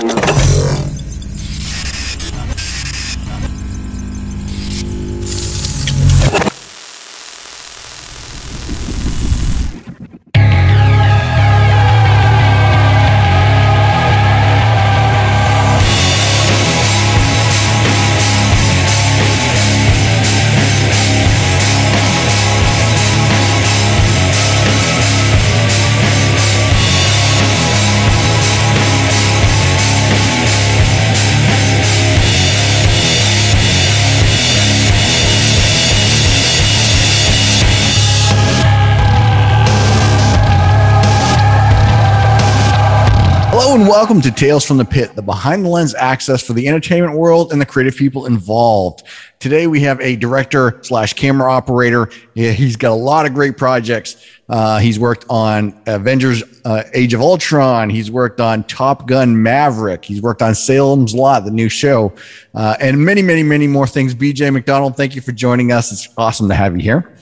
and welcome to Tales from the Pit, the behind the lens access for the entertainment world and the creative people involved. Today we have a director slash camera operator. He's got a lot of great projects. Uh, he's worked on Avengers: uh, Age of Ultron. He's worked on Top Gun: Maverick. He's worked on Salem's Lot, the new show, uh, and many, many, many more things. BJ McDonnell, thank you for joining us. It's awesome to have you here.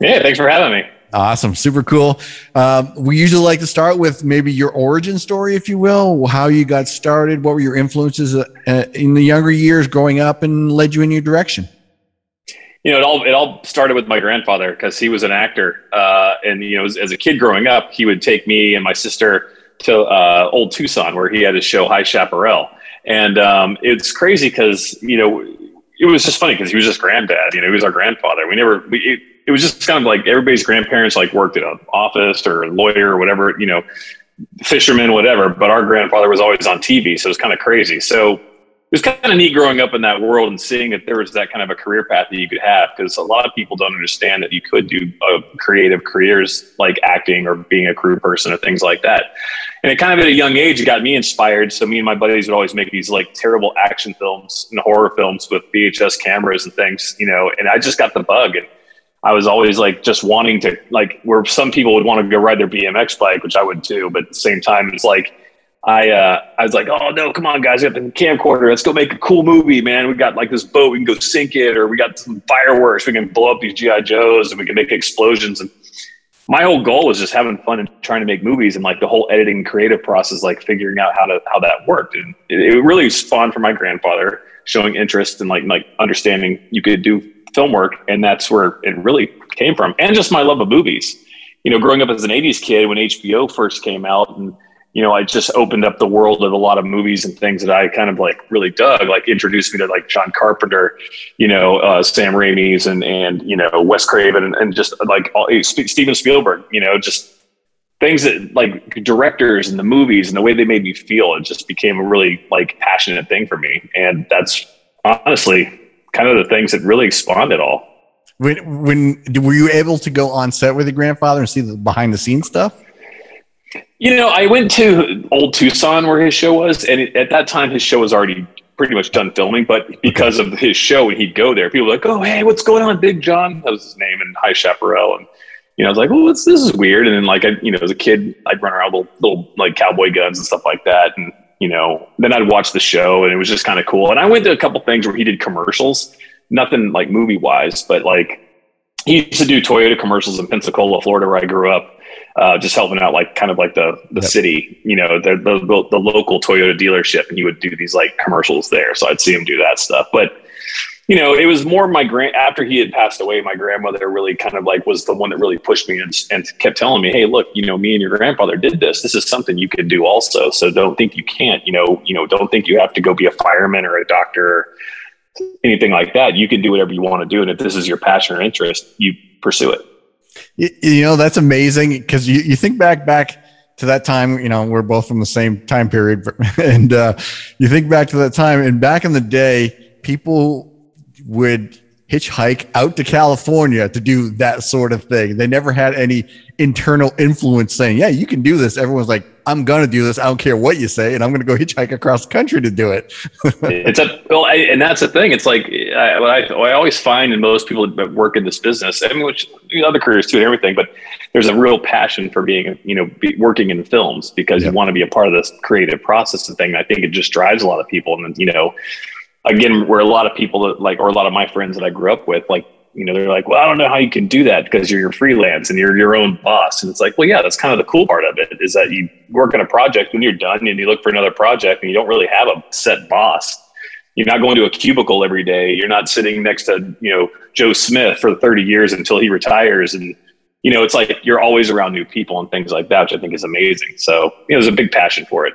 Yeah, thanks for having me. Awesome. Super cool. Um, we usually like to start with maybe your origin story, if you will, how you got started, what were your influences uh, in the younger years growing up and led you in your direction? You know, it all, it all started with my grandfather because he was an actor. Uh, and, you know, as, as, a kid growing up, he would take me and my sister to uh, Old Tucson where he had his show High Chaparral. And um, it's crazy because, you know, it was just funny because he was just granddad, you know, he was our grandfather. We never, we, it, was just kind of like everybody's grandparents like worked at an office or a lawyer or whatever, you know, fisherman, whatever. But our grandfather was always on TV, so it was kind of crazy. So it was kind of neat growing up in that world and seeing that there was that kind of a career path that you could have because a lot of people don't understand that you could do uh, creative careers like acting or being a crew person or things like that. And it kind of at a young age, it got me inspired. So me and my buddies would always make these like terrible action films and horror films with VHS cameras and things, you know, and I just got the bug and I was always like just wanting to like where some people would want to go ride their BMX bike, which I would too, but at the same time, it's like I uh, I was like, oh no, come on guys, we got the camcorder. Let's go make a cool movie, man. We got like this boat, we can go sink it, or we got some fireworks, we can blow up these GI Joes, and we can make explosions. And my whole goal was just having fun and trying to make movies, and like the whole editing creative process, like figuring out how to how that worked. And it, it really spawned from my grandfather showing interest and like like understanding you could do film work, and that's where it really came from. And just my love of movies. You know, growing up as an '80s kid when HBO first came out, and you know, I just opened up the world of a lot of movies and things that I kind of like really dug. Like introduced me to like John Carpenter, you know, uh, Sam Raimi's, and and you know Wes Craven, and, and just like all, Steven Spielberg. You know, just things that like directors and the movies and the way they made me feel. It just became a really like passionate thing for me, and that's honestly kind of the things that really spawned it all. When, when were you able to go on set with your grandfather and see the behind the scenes stuff? You know, I went to Old Tucson where his show was, and it, at that time his show was already pretty much done filming. But because okay. of his show, when he'd go there, people were like, "Oh, hey, what's going on, Big John?" That was his name, and High Chaparral, and you know, I was like, "Well, this, this is weird." And then, like, I, you know, as a kid, I'd run around with little, little like cowboy guns and stuff like that, and you know, then I'd watch the show and it was just kind of cool. And I went to a couple things where he did commercials, nothing like movie wise, but like he used to do Toyota commercials in Pensacola, Florida, where I grew up, uh, just helping out like kind of like the the yep. city, you know, the, the the local Toyota dealership, and he would do these like commercials there. So I'd see him do that stuff, but you know, it was more my grand after he had passed away. My grandmother really kind of like was the one that really pushed me and, and kept telling me, "Hey, look, you know, me and your grandfather did this. This is something you can do also. So don't think you can't. You know, you know, don't think you have to go be a fireman or a doctor or anything like that. You can do whatever you want to do, and if this is your passion or interest, you pursue it." You, you know, that's amazing because you, you think back back to that time, you know, we're both from the same time period. And uh, you think back to that time, and back in the day, people would hitchhike out to California to do that sort of thing. They never had any internal influence saying, "Yeah, you can do this." Everyone's like, "I'm gonna do this. I don't care what you say, and I'm gonna go hitchhike across the country to do it." it's a well, I, and that's the thing. It's like I, I, I, always find in most people that work in this business, I mean, which you know, other careers too, and everything, but there's a real passion for being, you know, be, working in films because you want to be a part of this creative process and thing. I think it just drives a lot of people, and you know again, where a lot of people that like, or a lot of my friends that I grew up with, like you know, they're like, well, I don't know how you can do that because you're your freelance and you're your own boss. And it's like, well, yeah, that's kind of the cool part of it is that you work on a project when you're done and you look for another project and you don't really have a set boss. You're not going to a cubicle every day. You're not sitting next to, you know, Joe Smith for 30 years until he retires. And, you know, it's like you're always around new people and things like that, which I think is amazing. So, you know, there's a big passion for it.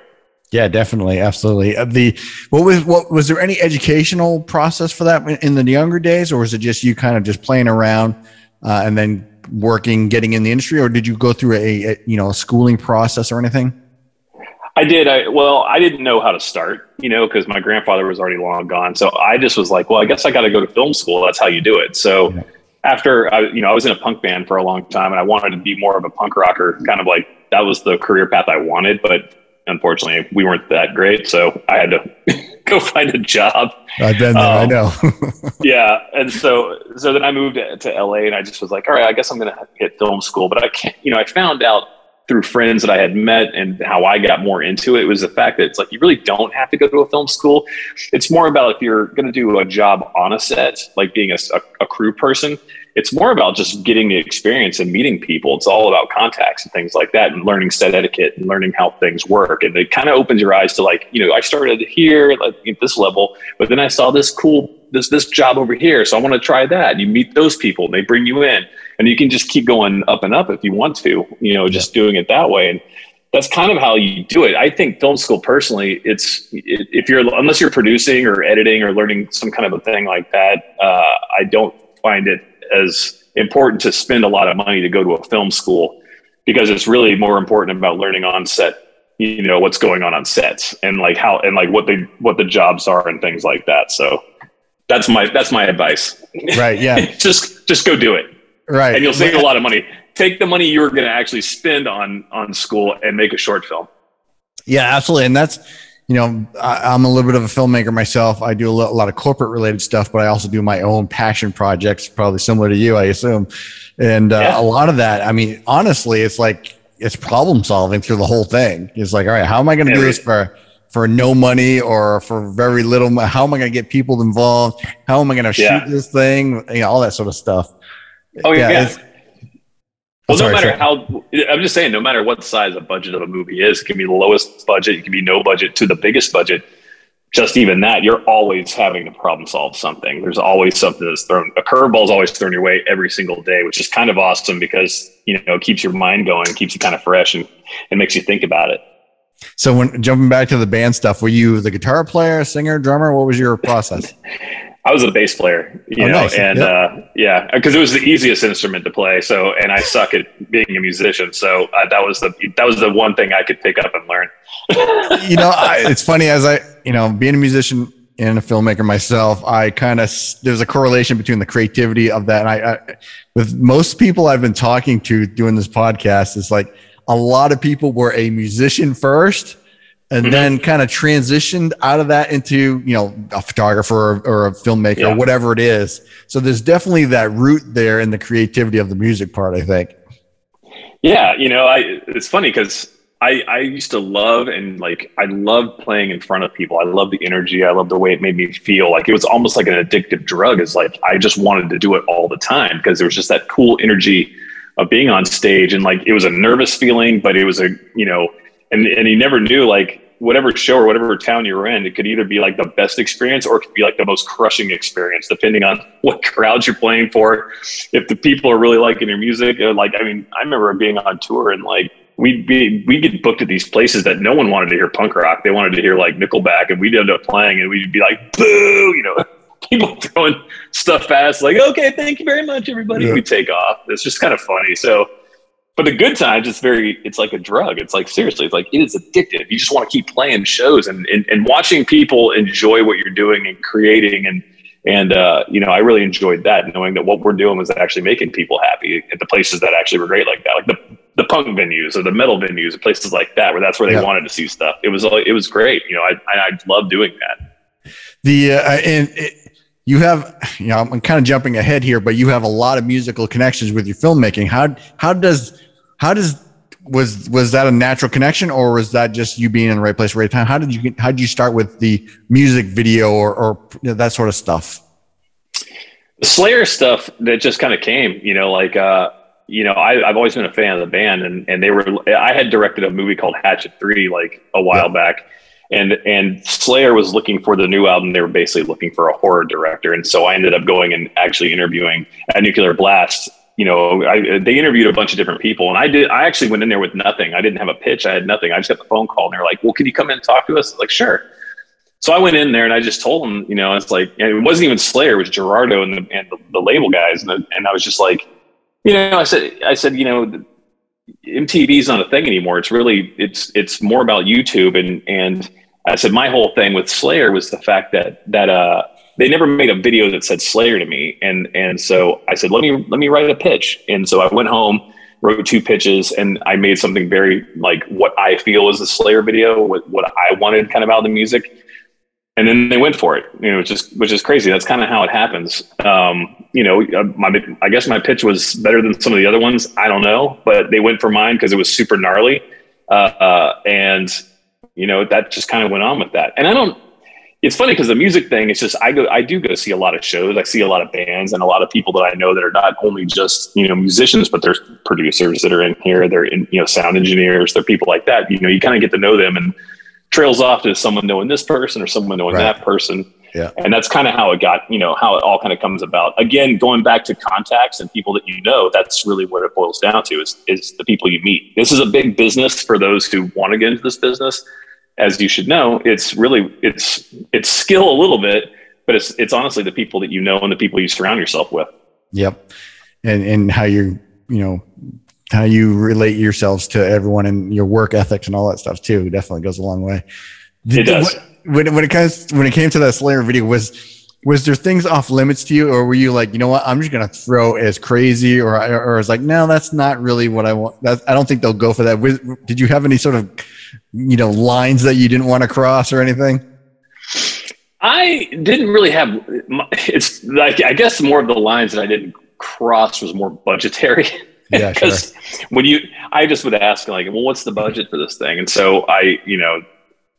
Yeah, definitely, absolutely. Uh, the what was what was there any educational process for that in the younger days, or was it just you kind of just playing around uh, and then working, getting in the industry, or did you go through a, a you know a schooling process or anything? I did. I well, I didn't know how to start, you know, because my grandfather was already long gone. So I just was like, well, I guess I got to go to film school. That's how you do it. So yeah. after I, you know, I was in a punk band for a long time, and I wanted to be more of a punk rocker, kind of like that was the career path I wanted, but unfortunately, we weren't that great, so I had to go find a job. I've been there. Um, I know. yeah, and so so then I moved to LA, and I just was like, all right, I guess I'm going to hit film school. But I can't. You know, I found out through friends that I had met and how I got more into it was the fact that it's like you really don't have to go to a film school. It's more about if you're going to do a job on a set, like being a, a, a crew person it's more about just getting the experience and meeting people. It's all about contacts and things like that and learning set etiquette and learning how things work. And it kind of opens your eyes to like, you know, I started here like at this level, but then I saw this cool this this job over here. So I want to try that. And you meet those people and they bring you in. And you can just keep going up and up if you want to, you know, just yeah. doing it that way. And that's kind of how you do it. I think film school personally, it's if you're unless you're producing or editing or learning some kind of a thing like that, uh, I don't find it as important to spend a lot of money to go to a film school because it's really more important about learning on set you know what's going on on sets and like how and like what they what the jobs are and things like that. So that's my that's my advice. Right yeah. Just just go do it. Right. And you'll save a lot of money. Take the money you're going to actually spend on on school and make a short film. Yeah absolutely. And that's you know, I, am a little bit of a filmmaker myself. I do a lot of corporate related stuff, but I also do my own passion projects, probably similar to you, I assume. And uh, yeah. a lot of that, I mean, honestly, it's like it's problem solving through the whole thing. It's like, all right, how am I going to do this for for no money or for very little? How am I going to get people involved? How am I going to yeah. shoot this thing? You know, all that sort of stuff. Oh yeah, yeah. Well, sorry, no matter how, I'm just saying, no matter what size of budget of a movie is, it can be the lowest budget, it can be no budget to the biggest budget. Just even that, you're always having to problem solve something. There's always something that's thrown. A curveball is always thrown your way every single day, which is kind of awesome because you know it keeps your mind going, keeps you kind of fresh, and it makes you think about it. So, when jumping back to the band stuff, were you the guitar player, singer, drummer? What was your process? I was a bass player, you oh, know, nice. and yep. uh, yeah, because it was the easiest instrument to play. So, and I suck at being a musician, so uh, that was the that was the one thing I could pick up and learn. you know, I, it's funny as I, you know, being a musician and a filmmaker myself, I kind of there's a correlation between the creativity of that. And I, I, with most people I've been talking to doing this podcast, it's like a lot of people were a musician first and mm-hmm. then kind of transitioned out of that into you know a photographer or, or a filmmaker yeah. or whatever it is so there's definitely that root there in the creativity of the music part i think yeah you know i it's funny because I, I used to love and like I love playing in front of people. I love the energy. I love the way it made me feel. Like it was almost like an addictive drug. Is like I just wanted to do it all the time because there was just that cool energy of being on stage and like it was a nervous feeling, but it was a you know and and you never knew like whatever show or whatever town you were in, it could either be like the best experience or it could be like the most crushing experience, depending on what crowds you're playing for. If the people are really liking your music, uh, like I mean, I remember being on tour and like we'd be we get booked at these places that no one wanted to hear punk rock. They wanted to hear like Nickelback, and we'd end up playing, and we'd be like, "Boo!" You know, people throwing stuff fast, like, "Okay, thank you very much, everybody." Yeah. We take off. It's just kind of funny. So but the good times it's very it's like a drug. It's like seriously it's like it is addictive. You just want to keep playing shows and and, and watching people enjoy what you're doing and creating. And and uh, you know i really enjoyed that knowing that what we're doing was actually making people happy at the places that actually were great like that like the the punk venues or the metal venues or places like that where that's where they yeah. wanted to see stuff. It was it was great you know i i, I love doing that. The uh, and it, you have you know i'm kind of jumping ahead here but you have a lot of musical connections with your filmmaking. How how does how does was was that a natural connection or was that just you being in the right place right time how did you how did you start with the music video or, or you know, that sort of stuff The Slayer stuff that just kind of came, you know, like, uh, you know, I, have always been a fan of the band, and and they were. I had directed a movie called Hatchet Three like a while yeah. back, and and Slayer was looking for the new album. They were basically looking for a horror director, and so I ended up going and actually interviewing at Nuclear Blast. You know, I, they interviewed a bunch of different people, and I did. I actually went in there with nothing. I didn't have a pitch. I had nothing. I just got the phone call, and they're like, "Well, can you come in and talk to us?" Like, sure. So I went in there and I just told them, you know, it's like it wasn't even Slayer, it was Gerardo and the, and the, the label guys, and, the, and I was just like, you know, I said, I said, you know, MTV is not a thing anymore. It's really, it's, it's more about YouTube. And, and I said, my whole thing with Slayer was the fact that, that, uh, they never made a video that said Slayer to me. And, and so I said, let me, let me write a pitch. And so I went home, wrote two pitches and I made something very like what I feel is a Slayer video, what, what I wanted kind of out of the music and then they went for it, you know, which is which is crazy. That's kind of how it happens. Um, you know, uh, my, I guess my pitch was better than some of the other ones. I don't know, but they went for mine because it was super gnarly, uh, uh, and you know that just kind of went on with that. And I don't. It's funny because the music thing. It's just I go. I do go see a lot of shows. I see a lot of bands and a lot of people that I know that are not only just you know musicians, but there's producers that are in here. They're in you know sound engineers. They're people like that. You know, you kind of get to know them and trails off to someone knowing this person or someone knowing right. that person. Yeah. And that's kind of how it got, you know, how it all kind of comes about. Again, going back to contacts and people that you know, that's really what it boils down to is, is the people you meet. This is a big business for those who want to get into this business. As you should know, it's really, it's, it's skill a little bit, but it's, it's honestly the people that you know and the people you surround yourself with. Yep. And, and how you, you know, how you relate yourselves to everyone and your work ethics and all that stuff too definitely goes a long way. It does. When, when it comes when it came to that Slayer video, was was there things off limits to you, or were you like, you know what, I'm just gonna throw as crazy, or or was like, no, that's not really what I want. That, I don't think they'll go for that. Did you have any sort of you know lines that you didn't want to cross or anything? I didn't really have. It's like I guess more of the lines that I didn't cross was more budgetary. Yeah, because sure. when you, I just would ask like, well, what's the budget for this thing? And so I, you know,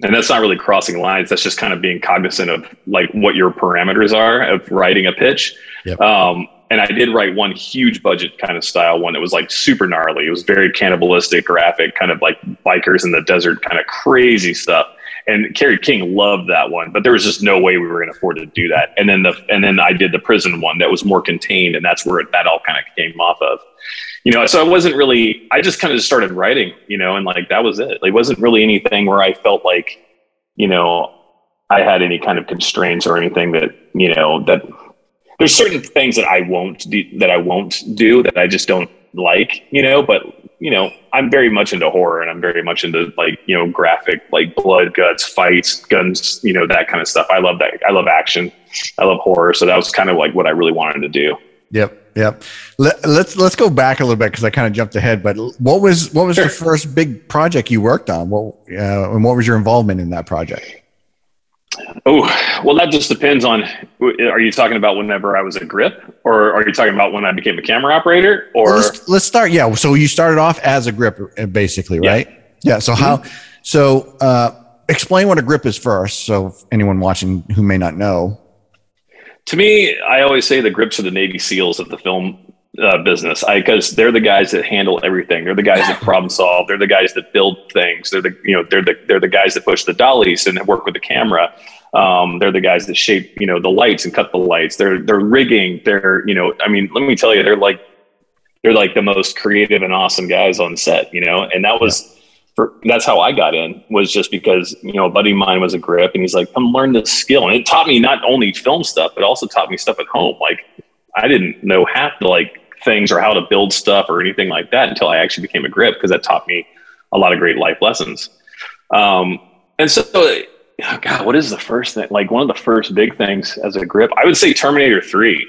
and that's not really crossing lines. That's just kind of being cognizant of like what your parameters are of writing a pitch. Yep. Um, and I did write one huge budget kind of style one that was like super gnarly. It was very cannibalistic, graphic, kind of like bikers in the desert, kind of crazy stuff. And Kerry King loved that one, but there was just no way we were going to afford to do that. And then the and then I did the prison one that was more contained, and that's where it, that all kind of came off of you know, so I wasn't really, I just kind of just started writing, you know, and like that was it. It wasn't really anything where I felt like, you know, I had any kind of constraints or anything that, you know, that there's certain things that I won't do, that I won't do that I just don't like, you know, but, you know, I'm very much into horror and I'm very much into like, you know, graphic, like blood, guts, fights, guns, you know, that kind of stuff. I love that. I love action. I love horror. So that was kind of like what I really wanted to do. Yep. Yep. Let, us let's, let's go back a little bit because I kind of jumped ahead. But what was what was sure. the first big project you worked on? What uh, and what was your involvement in that project? Oh, well, that just depends on. Are you talking about whenever I was a grip, or are you talking about when I became a camera operator? Or let's, let's, start. Yeah. So you started off as a grip, uh, basically, right? Yeah. yeah so mm-hmm. how? So uh, explain what a grip is first, so anyone watching who may not know to me, I always say the grips are the Navy SEALs of the film uh, business because they're the guys that handle everything. They're the guys that problem solve. They're the guys that build things. They're the you know they're the they're the guys that push the dollies and work with the camera. Um, they're the guys that shape you know the lights and cut the lights. They're they're rigging. They're you know I mean let me tell you they're like they're like the most creative and awesome guys on set. You know, and that was. For, that's how I got in was just because, you know, a buddy of mine was a grip and he's like, come learn this skill. And it taught me not only film stuff, but also taught me stuff at home. Like I didn't know half the like things or how to build stuff or anything like that until I actually became a grip because that taught me a lot of great life lessons. Um, and so, oh God, what is the first thing? Like one of the first big things as a grip, I would say Terminator 3,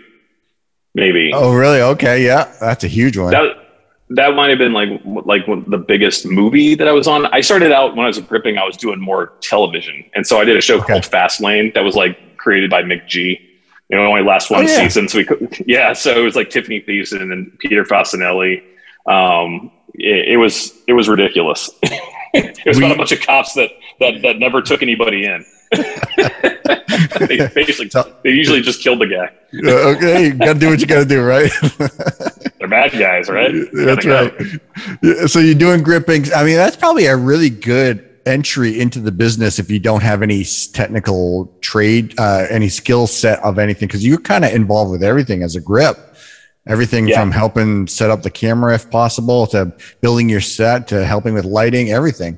maybe. Oh, really? Okay. Yeah. That's a huge one. That, that might have been like like the biggest movie that I was on. I started out when I was gripping, I was doing more television, and so I did a show okay. called Fast Lane that was like created by McG. You know, only last one oh, yeah. season, so we could, yeah. So it was like Tiffany Thiessen and Peter Facinelli. Um, it, it was it was ridiculous. it was we, about a bunch of cops that that that never took anybody in. they basically they usually just killed the guy. okay, you gotta do what you gotta do, right? They're bad guys, right? That's right. So you're doing gripping. I mean, that's probably a really good entry into the business if you don't have any technical trade, uh, any skill set of anything, because you're kind of involved with everything as a grip. Everything yeah. from helping set up the camera if possible to building your set to helping with lighting, everything.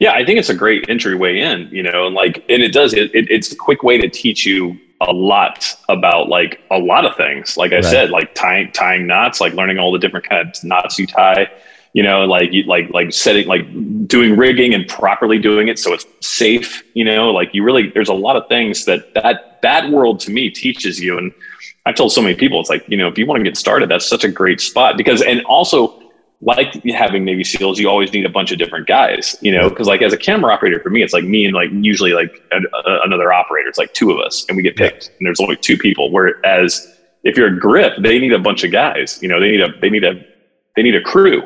Yeah, I think it's a great entryway in, you know, and like, and it does, it, it it's a quick way to teach you a lot about like a lot of things. Like I right. said, like tying, tying knots, like learning all the different kind of knots you tie, you know, like, like, like setting, like doing rigging and properly doing it. So it's safe, you know, like you really, there's a lot of things that that, that world to me teaches you. And, I've told so many people, it's like, you know, if you want to get started, that's such a great spot because, and also like having Navy SEALs, you always need a bunch of different guys, you know, because like as a camera operator for me, it's like me and like usually like a, a, another operator. It's like two of us and we get picked and there's only two people. Whereas if you're a grip, they need a bunch of guys, you know, they need a, they need a, they need a crew.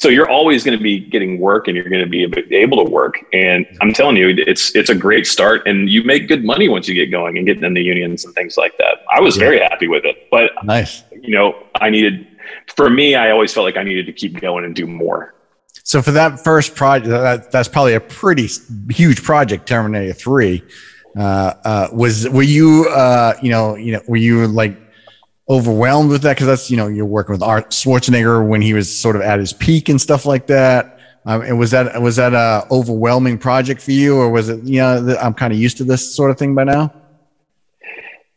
So you're always going to be getting work and you're going to be able to work. And I'm telling you, it's it's a great start, and you make good money once you get going and getting in the unions and things like that. I was yeah. very happy with it, but nice. You know, I needed. For me, I always felt like I needed to keep going and do more. So for that first project, that, that's probably a pretty huge project, Terminator Three. Uh, uh, was were you uh, you know you know were you like overwhelmed with that because that's you know you're working with Art Schwarzenegger when he was sort of at his peak and stuff like that. Um, and was that was that a overwhelming project for you, or was it you know I'm kind of used to this sort of thing by now?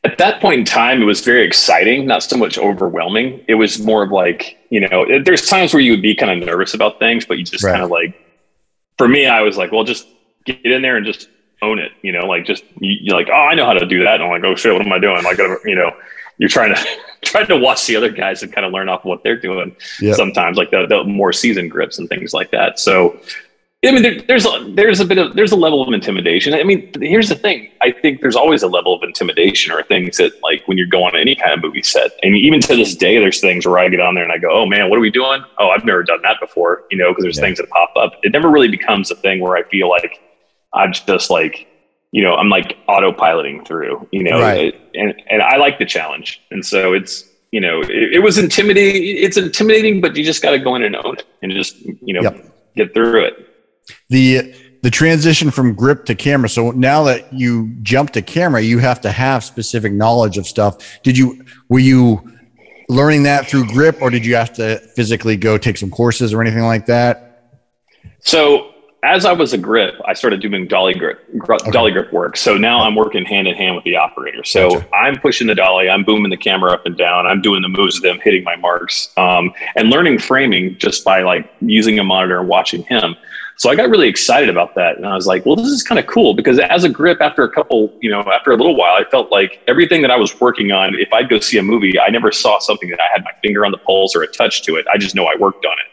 At that point in time, it was very exciting, not so much overwhelming. It was more of like you know, there's times where you would be kind of nervous about things, but you just right. kind of like. For me, I was like, well, just get in there and just own it. You know, like just you, are like, oh, I know how to do that. And I'm like, oh shit, what am I doing? Like, you know, you're trying to trying to watch the other guys and kind of learn off what they're doing yep. sometimes like the, the more seasoned grips and things like that so I mean, there, there's a, there's a bit of there's a level of intimidation. I mean, here's the thing. I think there's always a level of intimidation or things that like when you're going to any kind of movie set. And even to this day, there's things where I get on there and I go, "Oh man, what are we doing? Oh, I've never done that before." You know, because there's yeah. things that pop up. It never really becomes a thing where I feel like I'm just like you know, I'm like autopiloting through, you know, right. and, and I like the challenge. And so it's, you know, it, it was intimidating. It's intimidating, but you just got to go in and own it and just, you know, yep. get through it. The, the transition from grip to camera. So now that you jump to camera, you have to have specific knowledge of stuff. Did you, were you learning that through grip or did you have to physically go take some courses or anything like that? So as I was a grip, I started doing dolly grip, okay. dolly grip work. So now I'm working hand in hand with the operator. So gotcha. I'm pushing the dolly, I'm booming the camera up and down, I'm doing the moves of them, hitting my marks, um, and learning framing just by like using a monitor and watching him. So I got really excited about that, and I was like, "Well, this is kind of cool." Because as a grip, after a couple, you know, after a little while, I felt like everything that I was working on, if I'd go see a movie, I never saw something that I had my finger on the pulse or a touch to it. I just know I worked on it.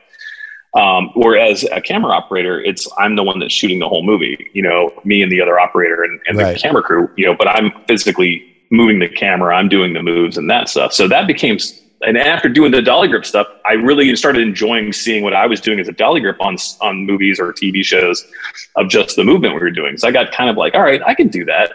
Um, whereas a camera operator, it's I'm the one that's shooting the whole movie. You know, me and the other operator and, and right. the camera crew. You know, but I'm physically moving the camera. I'm doing the moves and that stuff. So that became. And after doing the dolly grip stuff, I really started enjoying seeing what I was doing as a dolly grip on on movies or TV shows of just the movement we were doing. So I got kind of like, all right, I can do that.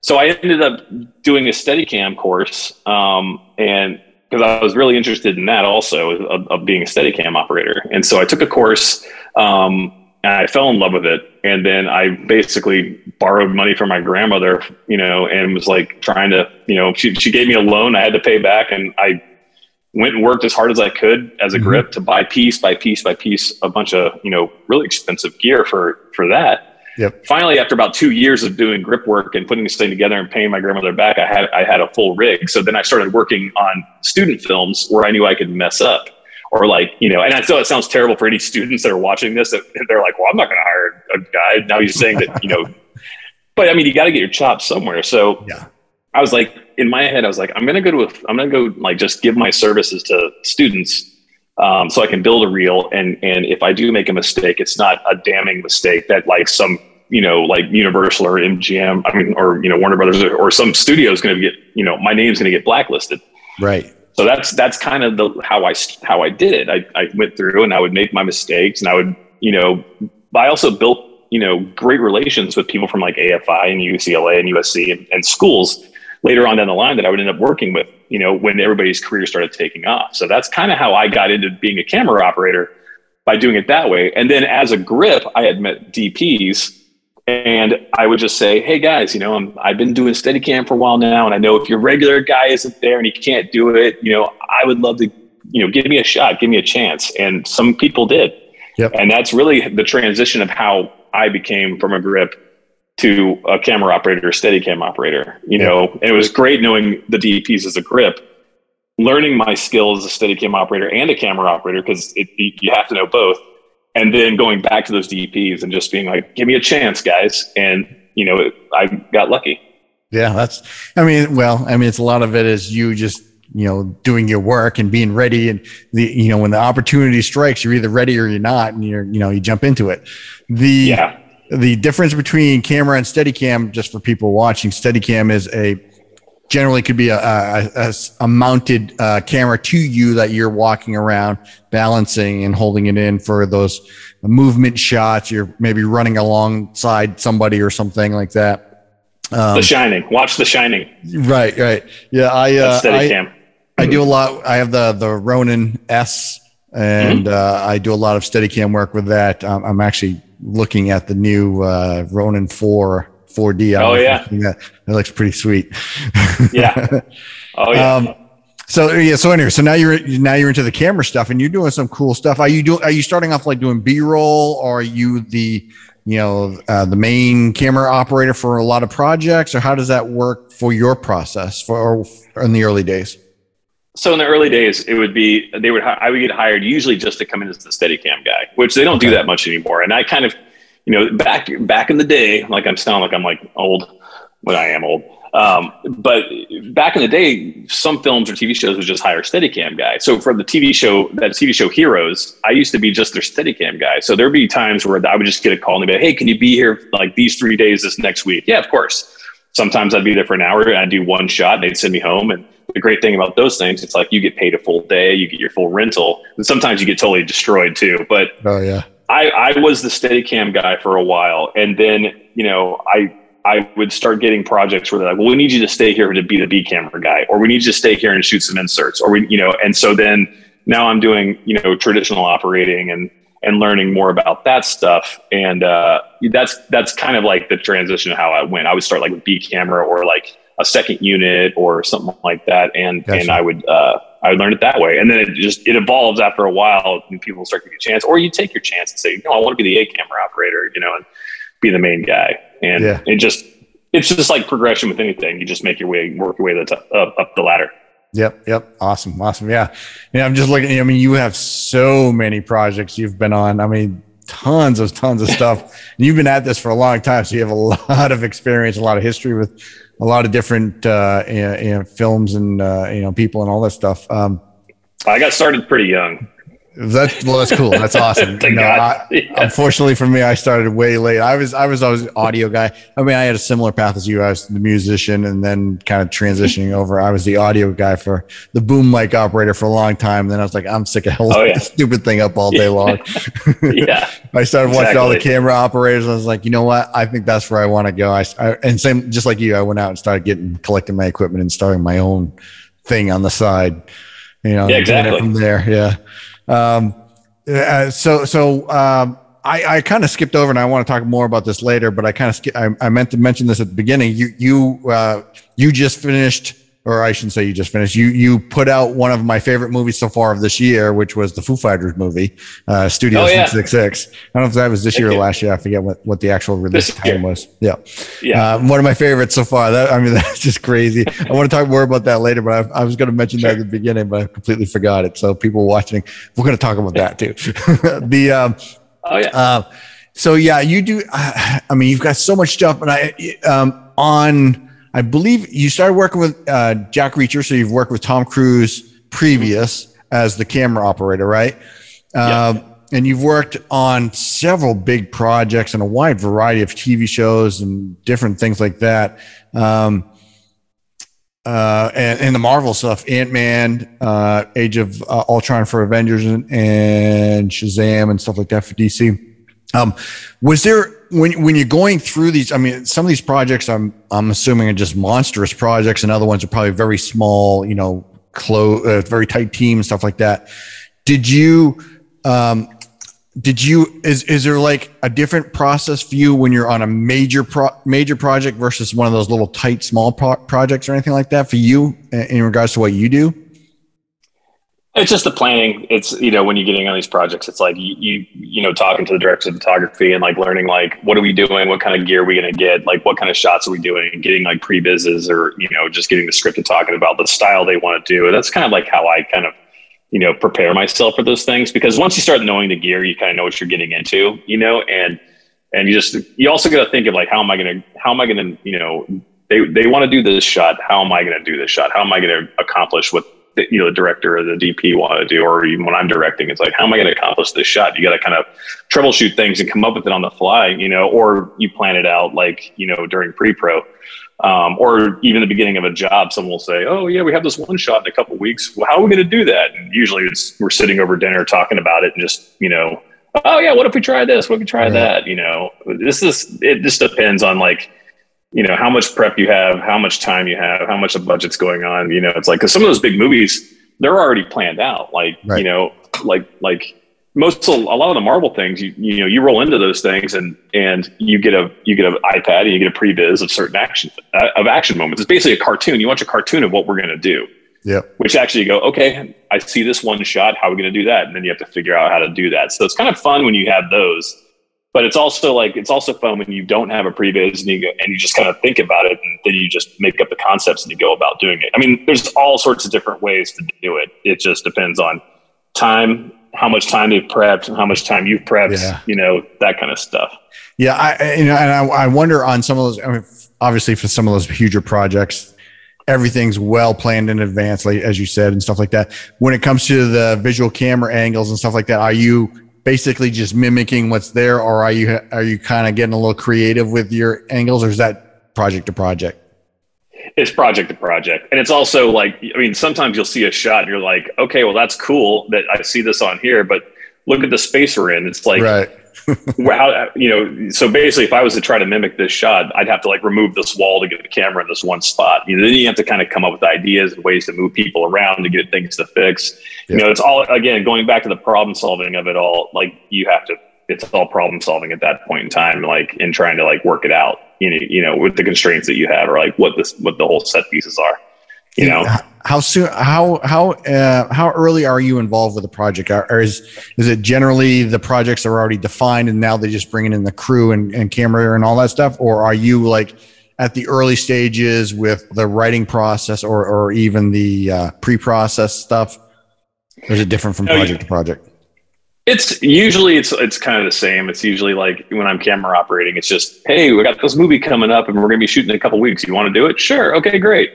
So I ended up doing a Steadicam course, um, and because I was really interested in that also of, of, being a Steadicam operator. And so I took a course um, and I fell in love with it. And then I basically borrowed money from my grandmother, you know, and was like trying to, you know, she, she gave me a loan I had to pay back. And I went and worked as hard as I could as a mm-hmm. grip to buy piece by piece by piece a bunch of, you know, really expensive gear for, for that. Yep. Finally, after about two years of doing grip work and putting this thing together and paying my grandmother back, I had I had a full rig. So then I started working on student films where I knew I could mess up, or like you know. And I know it sounds terrible for any students that are watching this. They're like, "Well, I'm not going to hire a guy." Now you're saying that you know, but I mean, you got to get your chops somewhere. So yeah. I was like, in my head, I was like, I'm going to go to, a, I'm going to go like just give my services to students um, so I can build a reel. And and if I do make a mistake, it's not a damning mistake that like some you know like Universal or MGM, I mean, or you know Warner Brothers or, or some studio is going to get you know my name's going to get blacklisted. Right. So that's that's kind of the how I how I did it. I, I went through and I would make my mistakes and I would you know. but I also built you know great relations with people from like AFI and UCLA and USC and, and schools later on down the line that I would end up working with. You know when everybody's career started taking off. So that's kind of how I got into being a camera operator by doing it that way. And then as a grip, I had met DPs and I would just say, "Hey guys, you know, I'm, I've been doing Steadicam for a while now, and I know if your regular guy isn't there and he can't do it, you know, I would love to, you know, give me a shot, give me a chance." And some people did, yep. and that's really the transition of how I became from a grip to a camera operator, Steadicam operator. You yep. know, and it was great knowing the DPs as a grip, learning my skills as a Steadicam operator and a camera operator because you have to know both and then going back to those DPs and just being like, "Give me a chance, guys," and you know, I got lucky. Yeah, that's. I mean, well, I mean, it's a lot of it is you just you know doing your work and being ready, and the you know when the opportunity strikes, you're either ready or you're not, and you're you know you jump into it. The yeah. The difference between camera and Steadicam, just for people watching, Steadicam is a generally could be a, a, a, a mounted uh, camera to you that you're walking around balancing and holding it in for those movement shots. You're maybe running alongside somebody or something like that. Um, the shining. Watch the shining. Right right. Yeah i uh, I, I, do a lot i have the the ronin s and mm-hmm. uh, i do a lot of steadicam work with that. Um, i'm actually looking at the new uh, ronin 4 4D. Oh yeah, that, that looks pretty sweet. yeah. Oh yeah. Um, so yeah, so anyway, so now you're now you're into the camera stuff, and you're doing some cool stuff. Are you doing? Are you starting off like doing B roll, or are you the you know uh, the main camera operator for a lot of projects, or how does that work for your process for in the early days? So in the early days, it would be they would I would get hired usually just to come in as the Steadicam guy, which they don't okay. do that much anymore. And I kind of you know, back back in the day, like I'm sound like I'm like old, but I am old. Um, but back in the day, some films or TV shows would just hire Steadicam guy. So for the TV show, that TV show Heroes, I used to be just their Steadicam guy. So there'd be times where I would just get a call and be like, "Hey, can you be here like these three days this next week?" Yeah, of course. Sometimes I'd be there for an hour and I'd do one shot and they'd send me home. And the great thing about those things, it's like you get paid a full day, you get your full rental, and sometimes you get totally destroyed too. But oh yeah, I, I was the Steadicam guy for a while, and then you know I I would start getting projects where they're like, well, we need you to stay here to be the B camera guy, or we need you to stay here and shoot some inserts, or we you know, and so then now I'm doing you know traditional operating and and learning more about that stuff, and uh, that's that's kind of like the transition of how I went. I would start like with B camera or like a second unit or something like that, and gotcha. and I would. Uh, I learned it that way. And then it just it evolves after a while and people start to get a chance. Or you take your chance and say, no, I want to be the A camera operator, you know, and be the main guy. And yeah. it just it's just like progression with anything. You just make your way, work your way the up, up the ladder. Yep. Yep. Awesome. Awesome. Yeah. Yeah. I'm just looking. I mean, you have so many projects you've been on. I mean, tons of tons of stuff. And you've been at this for a long time, so you have a lot of experience, a lot of history with a lot of different uh, you know, films and uh, you know people and all that stuff. Um, I got started pretty young. That's well, that's cool. That's awesome. I, yeah. Unfortunately for me, I started way late. I was I was always an audio guy. I mean, I had a similar path as you. I was the musician, and then kind of transitioning over. I was the audio guy for the boom mic operator for a long time. Then I was like, I'm sick of holding oh, yeah. this stupid thing up all day long. yeah, I started exactly. watching all the camera operators. I was like, you know what? I think that's where I want to go. I, I and same just like you, I went out and started getting collecting my equipment and starting my own thing on the side. You know, yeah, exactly. from there. Yeah. Um, uh, so, so, um, I, I kind of skipped over and I want to talk more about this later, but I kind of, sk- I, I meant to mention this at the beginning. You, you, uh, you just finished or I shouldn't say you just finished. You you put out one of my favorite movies so far of this year, which was the Foo Fighters movie, uh, Studio oh, yeah. Six Six. I don't know if that was this year or last year. I forget what, what the actual release time was. Yeah, yeah. Uh, one of my favorites so far. That I mean, that's just crazy. I want to talk more about that later, but I, I was going to mention sure. that at the beginning, but I completely forgot it. So people watching, we're going to talk about that too. the um, oh yeah. Uh, so yeah, you do. I mean, you've got so much stuff, and I um, on I believe you started working with uh, Jack Reacher, so you've worked with Tom Cruise previous as the camera operator, right? Yeah. Um, and you've worked on several big projects and a wide variety of TV shows and different things like that. Um, uh, and, and the Marvel stuff, Ant Man, uh, Age of uh, Ultron for Avengers, and, and Shazam and stuff like that for DC. Um, was there when when you're going through these? I mean, some of these projects, I'm I'm assuming are just monstrous projects, and other ones are probably very small, you know, close, uh, very tight team, stuff like that. Did you? Um, did you is is there like a different process for you when you're on a major pro, major project versus one of those little tight small pro- projects or anything like that for you in regards to what you do it's just the planning. It's you know when you're getting on these projects it's like you you, you know talking to the director of photography and like learning like what are we doing? What kind of gear are we going to get? Like what kind of shots are we doing? Getting like pre-vizes or you know just getting the script and talking about the style they want to do. And that's kind of like how i kind of you know, prepare myself for those things. Because once you start knowing the gear, you kind of know what you're getting into, you know, and, and you just, you also got to think of like, how am I going to, how am I going to, you know, they, they want to do this shot. How am I going to do this shot? How am I going to accomplish what the, you know, the director or the DP want to do? Or even when I'm directing, it's like, how am I going to accomplish this shot? You got to kind of troubleshoot things and come up with it on the fly, you know, or you plan it out like, you know, during pre-pro. Um, or even the beginning of a job, someone will say, "Oh, yeah, we have this one shot in a couple weeks. Well, how are we going to do that?" And usually, it's we're sitting over dinner talking about it, and just you know, "Oh, yeah, what if we try this? What if we try that?" You know, this is it. Just depends on like, you know, how much prep you have, how much time you have, how much a budget's going on. You know, it's like because some of those big movies they're already planned out. Like, right. you know, like like most a lot of the Marvel things, you you know, you roll into those things and and you get a you get an iPad and you get a previs of certain action uh, of action moments. It's basically a cartoon. You watch a cartoon of what we're going to do. Yeah. Which actually you go, okay, I see this one shot. How are we going to do that? And then you have to figure out how to do that. So it's kind of fun when you have those, but it's also like it's also fun when you don't have a previs and you go and you just kind of think about it and then you just make up the concepts and you go about doing it. I mean, there's all sorts of different ways to do it. It just depends on time how much time they've prepped, how much time you've prepped, yeah. you know, that kind of stuff. Yeah, I you know, and I, I wonder on some of those. I mean, obviously, for some of those huger projects, everything's well planned in advance, like as you said, and stuff like that. When it comes to the visual camera angles and stuff like that, are you basically just mimicking what's there, or are you are you kind of getting a little creative with your angles, or is that project to project? it's project to project. And it's also like, I mean, sometimes you'll see a shot and you're like, okay, well, that's cool that I see this on here, but look at the space we're in. It's like, right. How, you know, so basically if I was to try to mimic this shot, I'd have to like remove this wall to get the camera in this one spot. You know, then you have to kind of come up with ideas and ways to move people around to get things to fix. Yeah. You know, it's all, again, going back to the problem solving of it all, like you have to, it's all problem solving at that point in time, like in trying to like work it out you know, you know, with the constraints that you have, or like what this, what the whole set pieces are. You know, how soon, how how uh, how early are you involved with the project? Or is is it generally the projects are already defined and now they're just bringing in the crew and, and camera and all that stuff, or are you like at the early stages with the writing process or or even the uh, pre-process stuff? Or is it different from project to project? It's usually it's it's kind of the same. It's usually like when I'm camera operating, it's just, hey, we got this movie coming up and we're gonna be shooting in a couple weeks. You want to do it? Sure. Okay, great.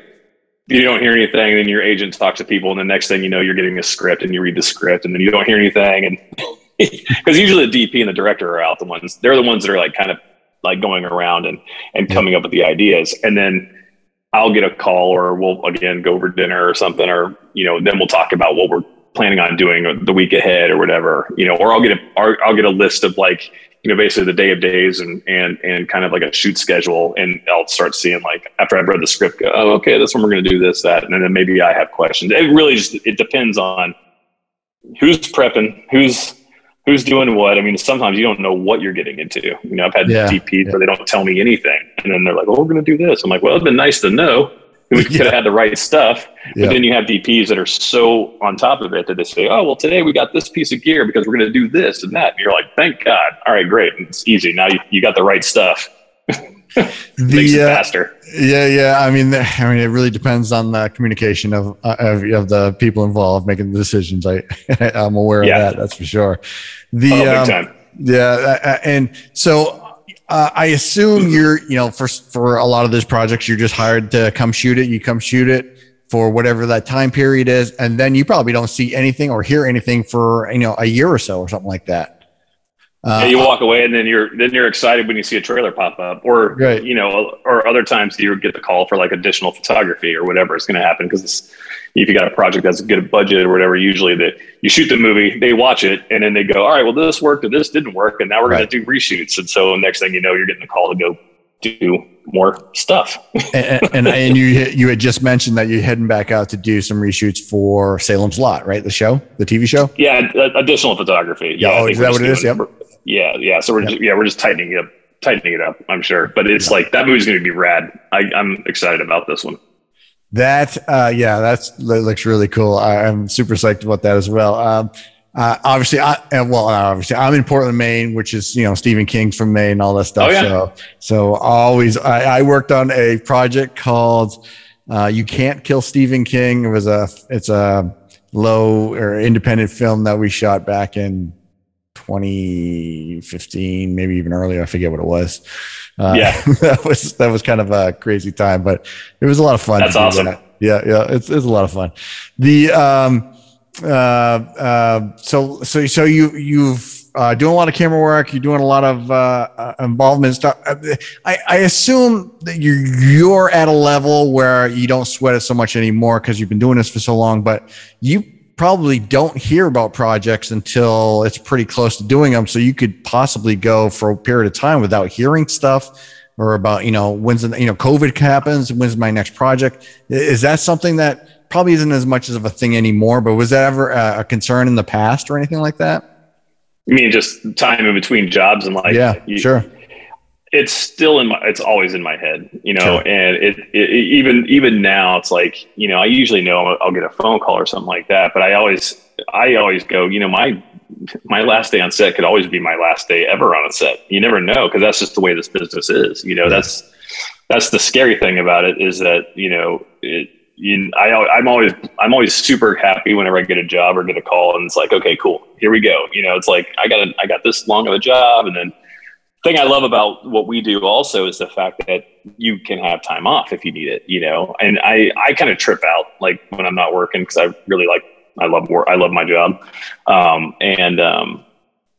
You don't hear anything, and then your agent talks to people, and the next thing you know, you're getting a script, and you read the script, and then you don't hear anything, and because usually the DP and the director are out the ones they're the ones that are like kind of like going around and and coming up with the ideas, and then I'll get a call, or we'll again go over dinner or something, or you know, then we'll talk about what we're planning on doing the week ahead or whatever, you know, or I'll get a, I'll get a list of like, you know, basically the day of days and, and, and kind of like a shoot schedule. And I'll start seeing like, after I've read the script, go, oh, okay, this one we're going to do this, that. And then maybe I have questions. It really just, it depends on who's prepping, who's, who's doing what. I mean, sometimes you don't know what you're getting into. You know, I've had yeah, DPs yeah. where they don't tell me anything, and then they're like, "Oh, we're going to do this." I'm like, "Well, it'd been nice to know." We could have had the right stuff. But then you have DPs that are so on top of it that they say, "Oh, well, today we got this piece of gear because we're going to do this and that." And you're like, "Thank God! All right, great. It's easy now. You, you got the right stuff." the uh, faster. Yeah, yeah. I mean, I mean, it really depends on the communication of uh, of, of, the people involved making the decisions. I I'm aware yeah. of that. That's for sure. The oh, um, yeah, uh, uh, and so uh, I assume you're, you know, for for a lot of those projects, you're just hired to come shoot it. You come shoot it for whatever that time period is, and then you probably don't see anything or hear anything for you know a year or so or something like that. Uh, yeah, you walk away and then you're then you're excited when you see a trailer pop up, or right. you know, or other times you get the call for like additional photography or whatever is going to happen because if you got a project that's a good budget or whatever, usually that you shoot the movie, they watch it, and then they go, all right, well this worked and this didn't work, and now we're right. going to do reshoots, and so next thing you know, you're getting the call to go do more stuff. and, and, and you you had just mentioned that you're heading back out to do some reshoots for Salem's Lot, right? The show, the TV show. Yeah, additional photography. Yeah, oh, is that what it is? Yep. Yeah, yeah. So we're yep. just, yeah we're just tightening it up, tightening it up. I'm sure, but it's like that movie's going to be rad. I, I'm excited about this one. That uh, yeah, that's that looks really cool. I, am super psyched about that as well. Um, uh, obviously, I well, obviously, I'm in Portland, Maine, which is you know Stephen King's from Maine, all that stuff. Oh, yeah. So, so always, I, I worked on a project called uh, "You Can't Kill Stephen King." It was a, it's a low or independent film that we shot back in 2015, maybe even earlier. I forget what it was. Uh, yeah, that was that was kind of a crazy time, but it was a lot of fun. That's awesome. That. Yeah, yeah, it's it's a lot of fun. The um, uh, uh, so so so you you've uh, doing a lot of camera work. You're doing a lot of uh, uh, involvement stuff. Uh, I, I assume that you're you're at a level where you don't sweat it so much anymore because you've been doing this for so long. But you probably don't hear about projects until it's pretty close to doing them. So you could possibly go for a period of time without hearing stuff or about you know when's the, you know COVID happens. When's my next project? Is that something that probably isn't as much of a thing anymore, but was that ever a concern in the past or anything like that? You mean just time in between jobs and like, yeah, you, sure. It's still in my, it's always in my head, you know, and it, it, even, even now it's like, you know, I usually know I'll, get a phone call or something like that, but I always, I always go, you know, my, my last day on set could always be my last day ever on a set. You never know. Cause that's just the way this business is, you know, yeah. that's, that's the scary thing about it is that, you know, it, you, I, I'm always I'm always super happy whenever I get a job or get a call and it's like okay cool here we go you know it's like I got a, I got this long of a job and then thing I love about what we do also is the fact that you can have time off if you need it you know and I I kind of trip out like when I'm not working because I really like I love work I love my job um, and um,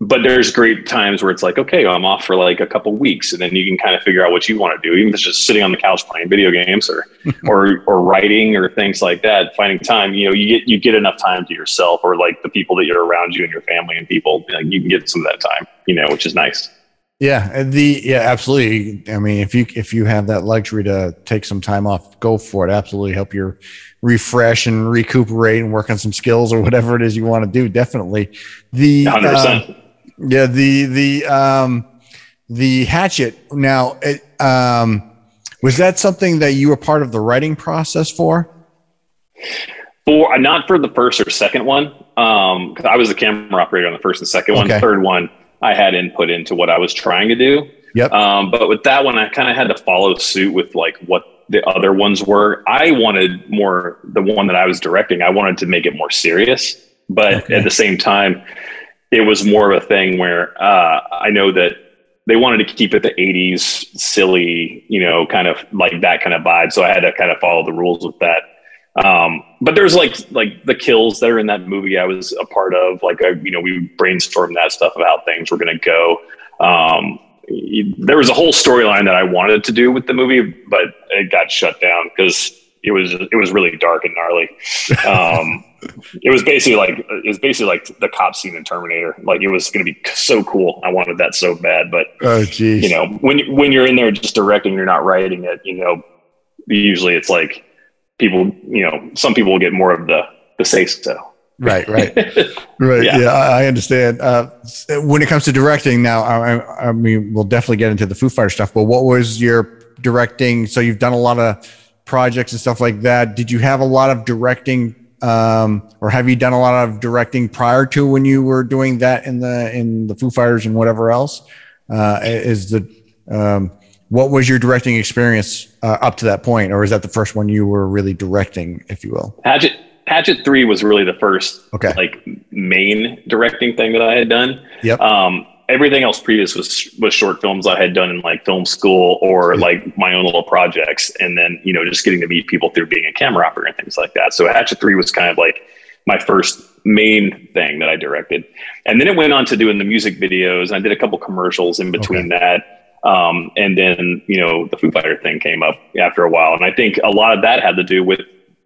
but there's great times where it's like, okay, I'm off for like a couple weeks, and then you can kind of figure out what you want to do, even if it's just sitting on the couch playing video games or or or writing or things like that. Finding time, you know, you get you get enough time to yourself or like the people that you're around you and your family and people. Like you can get some of that time, you know, which is nice. Yeah, the yeah, absolutely. I mean, if you if you have that luxury to take some time off, go for it. Absolutely, help your refresh and recuperate and work on some skills or whatever it is you want to do. Definitely. The 100%. Uh, yeah, the the um the hatchet. Now, it, um, was that something that you were part of the writing process for? For uh, not for the first or second one, um, because I was the camera operator on the first and second one. Okay. Third one, I had input into what I was trying to do. Yep. Um, but with that one, I kind of had to follow suit with like what the other ones were. I wanted more the one that I was directing. I wanted to make it more serious, but okay. at the same time, it was more of a thing where uh, I know that they wanted to keep it the 80s silly, you know, kind of like that kind of vibe. So I had to kind of follow the rules with that. Um, but there's like like the kills that are in that movie I was a part of. Like I, you know, we brainstormed that stuff about how things were going to go. Um, there was a whole storyline that I wanted to do with the movie, but it got shut down because it was it was really dark and gnarly. Um, it was basically like it was basically like the cop scene in Terminator. Like it was going to be so cool. I wanted that so bad, but oh geez. you know when when you're in there just directing, you're not writing it. You know, usually it's like people. You know, some people will get more of the the say so. Right, right, right. Yeah, yeah I, understand. Uh, when it comes to directing, now I, I mean, we'll definitely get into the Foo Fighter stuff. But what was your directing? So you've done a lot of projects and stuff like that. Did you have a lot of directing um, or have you done a lot of directing prior to when you were doing that in the in the Foo Fighters and whatever else? Uh, is the um, what was your directing experience uh, up to that point, or is that the first one you were really directing, if you will? Hatchet Hatchet Three was really the first okay. like main directing thing that I had done. Yep. Um, everything else previous was was short films I had done in like film school or like my own little projects, and then you know just getting to meet people through being a camera operator and things like that. So Hatchet Three was kind of like my first main thing that I directed. And then it went on to doing the music videos. I did a couple commercials in between okay. that. Um, and then, you know, the Foo Fighter thing came up after a while. And I think a lot of that had to do with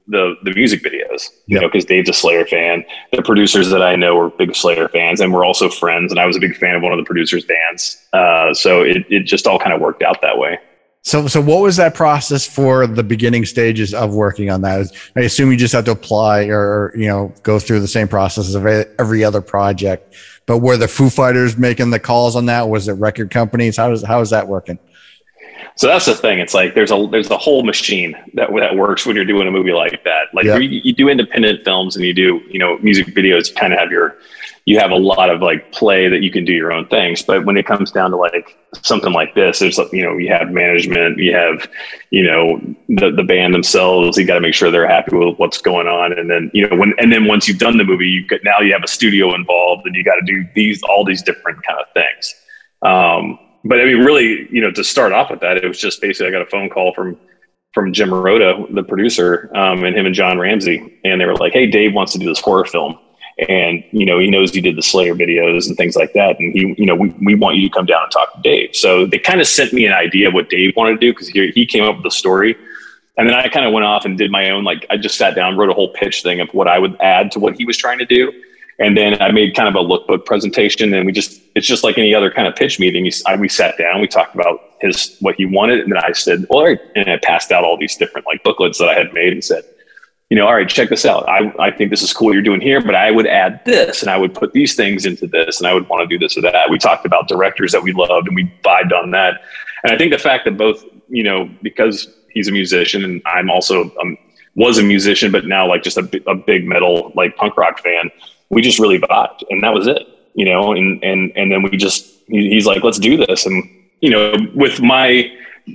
the the music videos, you yep. know, because Dave's a Slayer fan. The producers that I know are big Slayer fans, and we're also friends. And I was a big fan of one of the producers' bands, uh, so it it just all kind of worked out that way. So, so what was that process for the beginning stages of working on that? I assume you just had to apply or you know go through the same process of every other project. But were the Foo Fighters making the calls on that? Was it record companies? How does how is that working? So that's the thing. It's like there's a there's a whole machine that that works when you're doing a movie like that. Like you, you, do independent films and you do you know music videos. You kind of have your you have a lot of like play that you can do your own things. But when it comes down to like something like this, there's you know you have management, you have you know the the band themselves. You got to make sure they're happy with what's going on, and then you know when and then once you've done the movie, you get, now you have a studio involved, and you got to do these all these different kind of things. Um, but I mean, really, you know, to start off with that, it was just basically I got a phone call from from Jim Marotta, the producer, um, and him and John Ramsay, and they were like, "Hey, Dave wants to do this horror film." And you know he knows you did the slayer videos and things like that and he you know we, we want you to come down and talk to dave so they kind of sent me an idea of what dave wanted to do because he, he came up with the story and then i kind of went off and did my own like i just sat down wrote a whole pitch thing of what i would add to what he was trying to do and then I made kind of a lookbook presentation, and we just, it's just like any other kind of pitch meeting. I, we sat down, we talked about his, what he wanted. And then I said, well, all right. And I passed out all these different like booklets that I had made and said, you know, all right, check this out. I, I think this is cool you're doing here, but I would add this and I would put these things into this and I would want to do this or that. We talked about directors that we loved and we vibed on that. And I think the fact that both, you know, because he's a musician and I'm also, um, was a musician, but now like just a, a big metal, like punk rock fan we just really vibed and that was it, you know, and, and, and then we just, he's like, let's do this. And, you know, with my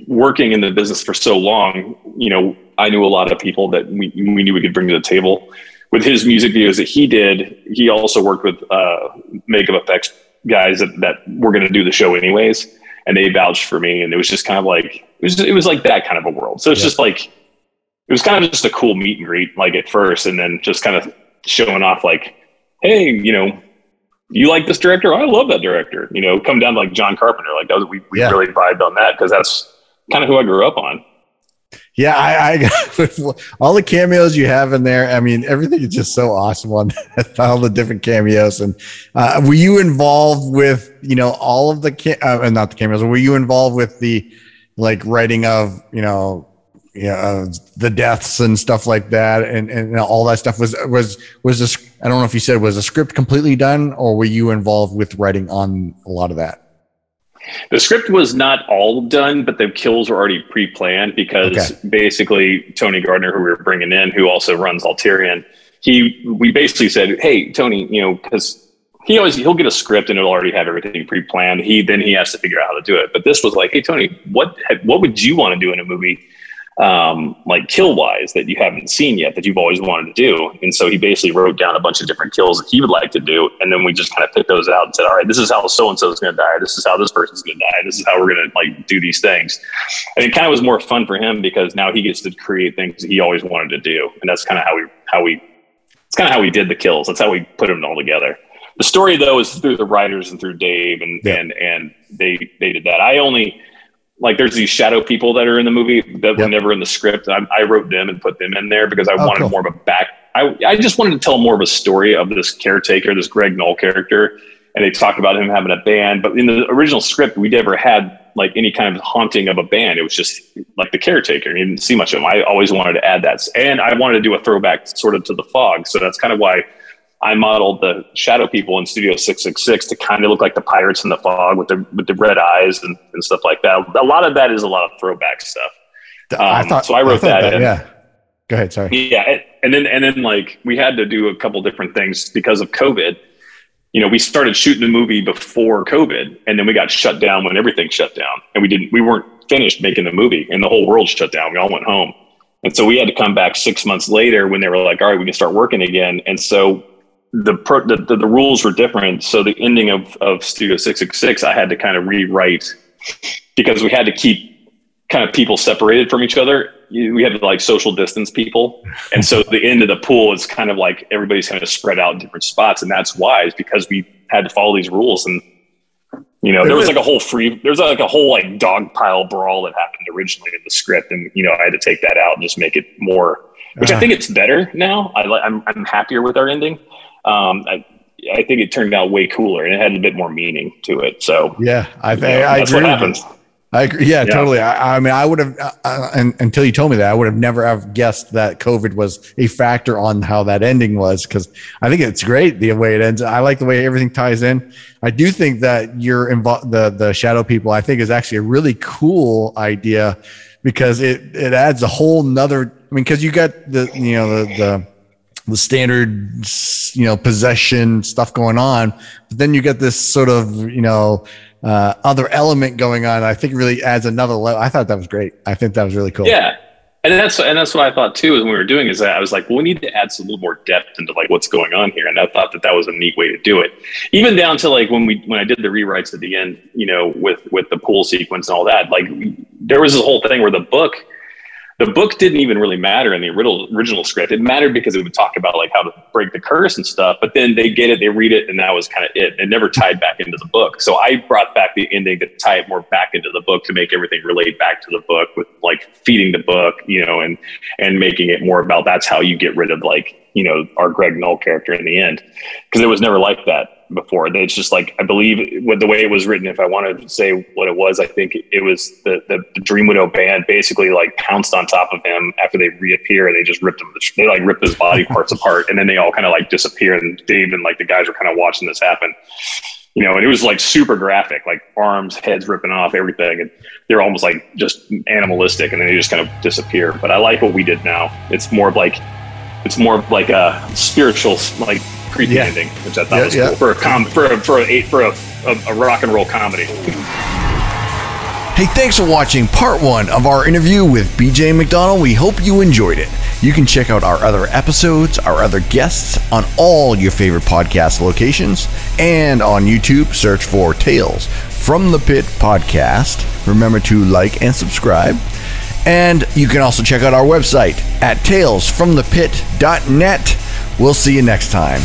working in the business for so long, you know, I knew a lot of people that we, we knew we could bring to the table with his music videos that he did. He also worked with, uh, makeup effects guys that, that were going to do the show anyways. And they vouched for me. And it was just kind of like, it was, it was like that kind of a world. So it's yeah. just like, it was kind of just a cool meet and greet, like at first, and then just kind of showing off like, hey, you know, you like this director? I love that director. You know, come down to like John Carpenter. Like that was, we, we yeah. really vibed on that because that's kind of who I grew up on. Yeah, I, I all the cameos you have in there. I mean, everything is just so awesome on all the different cameos. And uh, were you involved with you know all of the uh, not the cameos? Were you involved with the like writing of you know you know, uh, the deaths and stuff like that, and and all that stuff was was was this. I don't know if you said was the script completely done, or were you involved with writing on a lot of that? The script was not all done, but the kills were already pre-planned because okay. basically Tony Gardner, who we were bringing in, who also runs Alterian, he we basically said, "Hey, Tony, you know, because he always he'll get a script and it'll already have everything pre-planned. He then he has to figure out how to do it. But this was like, hey, Tony, what what would you want to do in a movie?" Um, like kill wise that you haven't seen yet that you've always wanted to do. And so he basically wrote down a bunch of different kills that he would like to do. And then we just kind of picked those out and said, all right, this is how so and so is going to die. This is how this person's going to die. This is how we're going to like do these things. And it kind of was more fun for him because now he gets to create things that he always wanted to do. And that's kind of how we, how we, it's kind of how we did the kills. That's how we put them all together. The story though is through the writers and through Dave and, yeah. and, and they, they did that. I only, like there's these shadow people that are in the movie that yep. were never in the script. I, I, wrote them and put them in there because I oh, wanted cool. more of a back. I, I just wanted to tell more of a story of this caretaker, this Greg Knoll character. And they talked about him having a band, but in the original script, we never had like any kind of haunting of a band. It was just like the caretaker. You didn't see much of him. I always wanted to add that. And I wanted to do a throwback sort of to the fog. So that's kind of why I modeled the shadow people in Studio 666 to kind of look like the pirates in the fog with the with the red eyes and, and stuff like that. A lot of that is a lot of throwback stuff. Um, I thought, so I wrote I that, that. in. Yeah. Go ahead. Sorry. Yeah. And then, and then like we had to do a couple different things because of COVID. You know, we started shooting the movie before COVID and then we got shut down when everything shut down and we didn't, we weren't finished making the movie and the whole world shut down. We all went home. And so we had to come back six months later when they were like, all right, we can start working again. And so the, pro, the, the, the rules were different. So the ending of, of Studio 666, I had to kind of rewrite because we had to keep kind of people separated from each other. we have like social distance people, and so the end of the pool is kind of like everybody's kind of spread out in different spots, and that's wise because we had to follow these rules and. You know, there was like a whole free, there's like a whole like dog pile brawl that happened originally in the script, and you know, I had to take that out and just make it more, which uh, I think it's better now. I I'm, I'm happier with our ending. Um, I, I think it turned out way cooler and it had a bit more meaning to it. So yeah, I think I that's agree. What happens. I agree. Yeah, yeah. totally. I, I, mean, I would have, uh, uh, and, until you told me that, I would have never have guessed that COVID was a factor on how that ending was because I think it's great the way it ends. I like the way everything ties in. I do think that you're involved, the, the shadow people, I think is actually a really cool idea because it, it adds a whole nother, I mean, because you got the, you know, the, the, the standard, you know, possession stuff going on, but then you get this sort of, you know, uh, other element going on. I think really adds another level. I thought that was great. I think that was really cool. Yeah. And that's and that's what I thought too. When we were doing is that I was like, well, we need to add some little more depth into like what's going on here, and I thought that that was a neat way to do it. Even down to like when we when I did the rewrites at the end, you know, with with the pool sequence and all that. Like there was this whole thing where the book the book didn't even really matter in the original original script. It mattered because it would talk about like how to break the curse and stuff. But then they get it, they read it, and that was kind of it. It never tied back into the book. So I brought back the ending to tie it more back into the book to make everything relate back to the book with like feeding the book, you know, and and making it more about that's how you get rid of like you know our Greg Null character in the end because it was never like that before. It's just like I believe with the way it was written. If I want to say what it was, I think it was the, the, the Dream Widow band basically like pounced on top of him after they reappear. And they just ripped him. They like ripped his body parts apart, and then they all kind of like disappear. And Dave and like the guys were kind of watching this happen. You know, and it was like super graphic, like arms, heads ripping off, everything, and they're almost like just animalistic, and then they just kind of disappear. But I like what we did now. It's more of like it's more of like a spiritual, like creepy yeah. ending, which I thought yeah, was yeah. cool for a com for a for a for a, a, a rock and roll comedy. Hey, thanks for watching part one of our interview with BJ McDonnell. We hope you enjoyed it. You can check out our other episodes, our other guests on all your favorite podcast locations, and on YouTube, search for Tales from the Pit podcast. Remember to like and subscribe. And you can also check out our website at talesfromthepit.net. We'll see you next time.